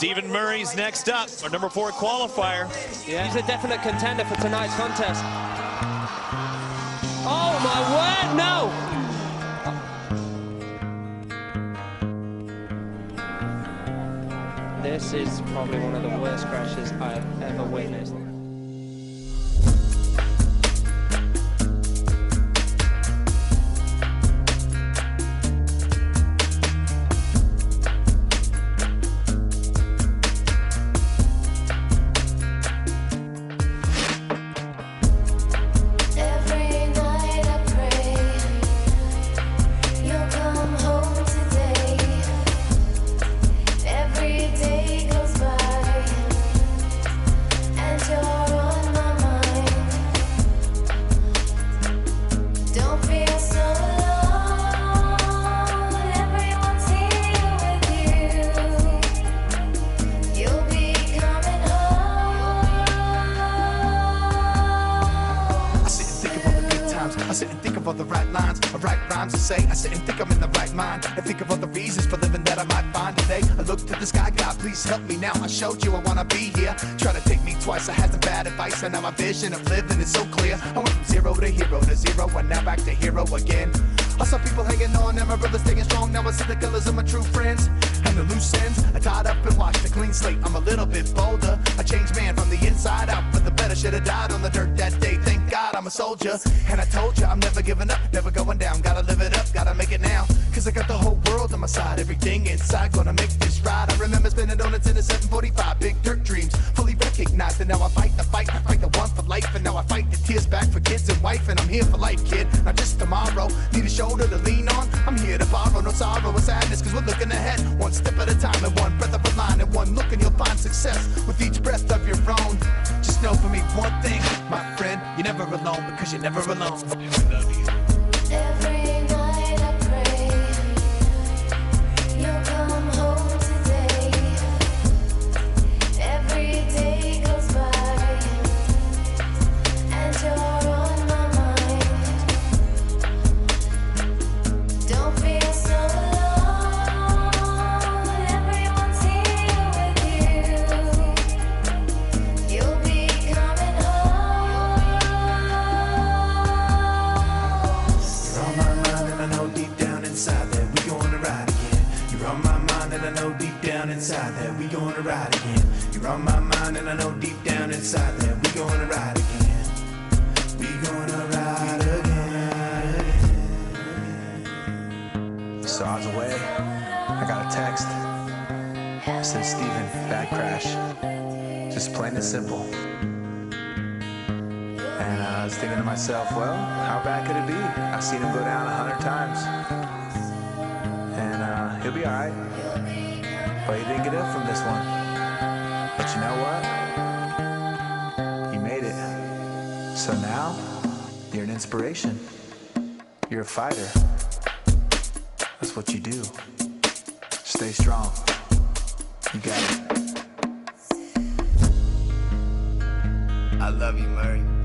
Stephen Murray's next up, our number four qualifier. Yeah. He's a definite contender for tonight's contest. Oh my word, no! This is probably one of the worst crashes I've ever witnessed. Of all the right lines, or right rhymes to say. I sit and think I'm in the right mind. I think of all the reasons for living that I might find today. I look to the sky, God, please help me now. I showed you I wanna be here. Try to take me twice. I had some bad advice, and now my vision of living is so clear. I went from zero to hero to zero, and now back to hero again. I saw people hanging on, and my brothers staying strong. Now I see the colors of my true friends and the loose ends. I tied up and washed a clean slate. I'm a little bit bolder. I changed man from the inside out, but the better should have died on the dirt that day. A soldier, and I told you I'm never giving up, never going down. Gotta live it up, gotta make it now. Cause I got the whole world on my side, everything inside, gonna make this ride. I remember spinning donuts in a 745, big dirt dreams, fully recognized. And now I fight the fight, I fight the one for life. And now I fight the tears back for kids and wife. And I'm here for life, kid, not just tomorrow. Need a shoulder to lean on, I'm here to borrow. No sorrow or sadness, cause we're looking ahead. One step at a time, and one breath of a line, and one look, and you'll find success with each breath of your own. Just know for me one thing, my because you're never alone. Know deep down inside that we gonna ride again. You're on my mind and I know deep down inside that we gonna ride again. We gonna ride again. So I was away. I got a text. It said Stephen, bad crash. Just plain and simple. And I was thinking to myself, well, how bad could it be? I've seen him go down a hundred times. He'll be alright. But you didn't get up from this one. But you know what? You made it. So now, you're an inspiration. You're a fighter. That's what you do. Stay strong. You got it. I love you, Murray.